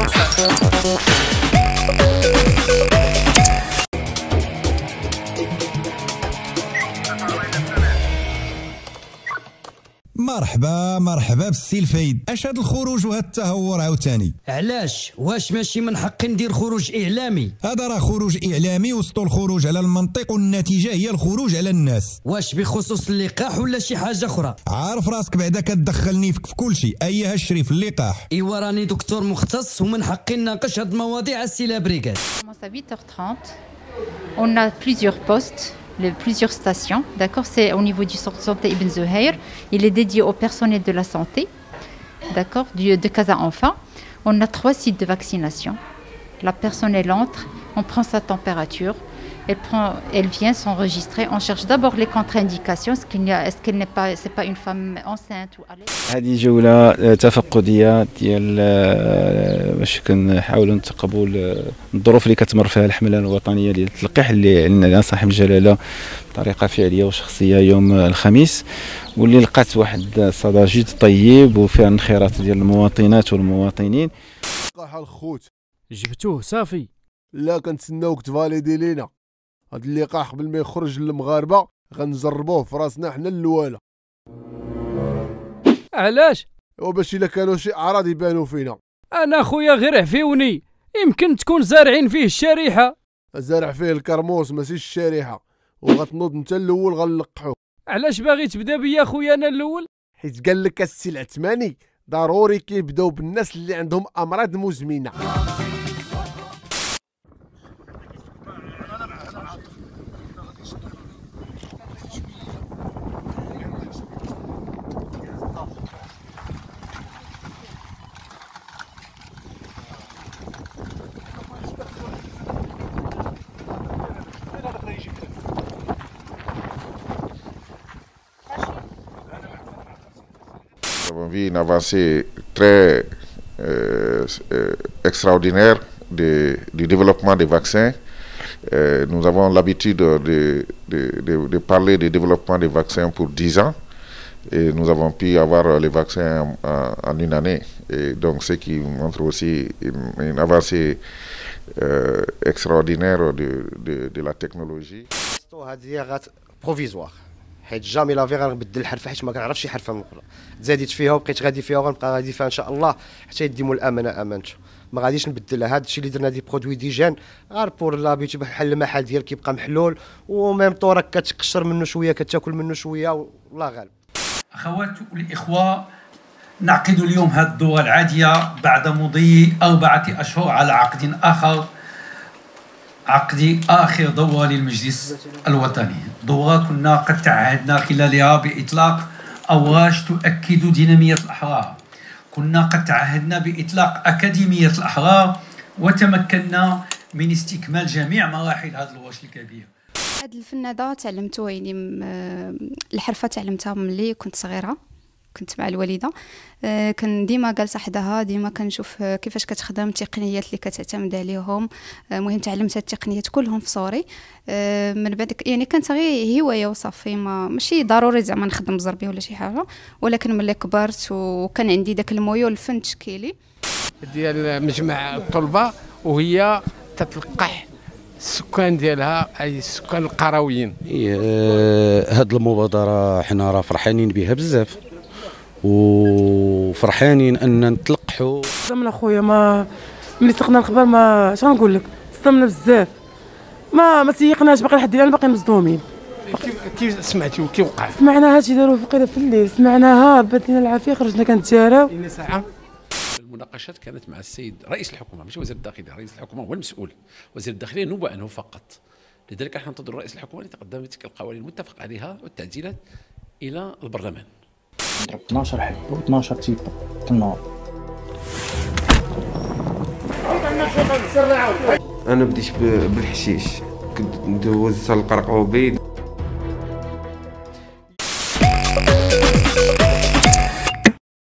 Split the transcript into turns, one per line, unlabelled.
Okay. مرحبا مرحبا بالسي الفايد. اش هاد الخروج وهاد التهور عاوتاني؟
علاش؟ واش ماشي من حقي ندير خروج إعلامي؟
هذا راه خروج إعلامي وسط الخروج على المنطق والنتيجة هي الخروج على الناس.
واش بخصوص اللقاح ولا شي حاجة أخرى؟
عارف راسك بعدا كتدخلني في كل شيء. ايها الشريف اللقاح.
ايوا راني دكتور مختص ومن حقي نناقش هاد المواضيع السي
8h30. On a plusieurs postes, le- plusieurs stations. D'accord C'est au niveau du centre de santé Ibn Zuhair. Il est dédié au personnel de la santé. D'accord De Casa Enfant. On a trois sites de vaccination. La personne, entre, on prend sa température. Elle, prend, elle vient s'enregistrer. On cherche d'abord les contre-indications. Est-ce qu'il n'y a- est-ce qu'elle n'est pas, c'est pas une femme enceinte ou à
هذه جولة آه، تفقدية ديال آه، باش كنحاولوا نتقبل آه، الظروف اللي كتمر فيها الحملة الوطنية ديال التلقيح اللي علينا صاحب الجلالة بطريقة فعلية وشخصية يوم الخميس. واللي لقات واحد الصدى جد طيب وفيها انخراط ديال المواطنات والمواطنين.
الخوت.
جبتوه صافي.
لا كنتسناوك تفاليدي لينا. هاد اللقاح قبل ما يخرج للمغاربة غنجربوه في راسنا حنا الاولى
علاش؟
وباش إلا كانوا شي أعراض يبانوا فينا.
أنا خويا غير عفيوني. يمكن تكون زارعين فيه الشريحة.
زارع فيه الكرموس ماشي الشريحة. وغتنوض انت الأول غنلقحوك
علاش باغي تبدا بيا خويا أنا الأول؟
حيت قال لك السي العثماني ضروري كيبداو بالناس اللي عندهم
أمراض مزمنة. une avancée très euh, euh, extraordinaire du, développement des vaccins. Euh, nous avons l'habitude de, parler du développement des vaccins pour 10 ans et nous avons pu avoir les vaccins en, une année. Et donc, ce qui montre aussi une, avancée extraordinaire de, la technologie.
provisoire. حيت جامي لافي غنبدل الحرفة حيت ما كنعرفش شي حرفة من الاخرى تزاديت فيها وبقيت غادي فيها وغنبقى غادي فيها إن شاء الله حتى يديموا الامانه امانته ما غاديش نبدلها هذا الشيء اللي درنا دي برودوي ديجان غير بور لابيتي بحال المحل ديال كيبقى محلول وميم طو راك كتقشر منه شوية كتاكل منه شوية والله غالب.
أخوات والإخوة نعقد اليوم هذه الدورة العادية بعد مضي أربعة أشهر على عقد آخر. عقد آخر دورة للمجلس الوطني. دورة كنا قد تعهدنا خلالها بإطلاق أوراش تؤكد دينامية الأحرار. كنا قد تعهدنا بإطلاق أكاديمية الأحرار وتمكنا من استكمال جميع مراحل هذا الورش الكبير.
هاد الفن هذا تعلمته يعني الحرفة تعلمتها ملي كنت صغيرة. كنت مع الوالدة. آه، كان ديما جالسة حداها ديما كنشوف آه، كيفاش كتخدم التقنيات اللي كتعتمد عليهم. آه، المهم تعلمت هاد التقنيات كلهم في صوري. من بعد يعني كانت غير هواية وصافي ما ماشي ضروري زعما نخدم بزربي ولا شي حاجة. ولكن ملي كبرت وكان عندي داك الميول الفن التشكيلي
ديال مجمع الطلبة وهي تتلقح السكان ديالها أي السكان القرويين.
هاد المبادرة حنا راه فرحانين بها بزاف. وفرحانين أن نتلقحوا.
صدمنا خويا ما ملي سقنا الخبر ما شنو نقول لك؟ صدمنا بزاف. ما ما سيقناش باقي لحد الآن باقي مصدومين.
كيف كيف سمعتي كي وقع
سمعنا هادشي داروا فقيرة في الليل. سمعناها بدينا العافية خرجنا كنتجاراو
ساعة.
المناقشات كانت مع السيد رئيس الحكومة مش وزير الداخليه رئيس الحكومة هو المسؤول. وزير الداخليه نوبة عنه فقط. لذلك نحن ننتظر رئيس الحكومة لتقدم بتلك القوانين المتفق عليها والتعديلات إلى البرلمان.
12 حبه و12 تيبه في النهار.
أنا بديت بالحشيش. كنت ندوز القرقوبي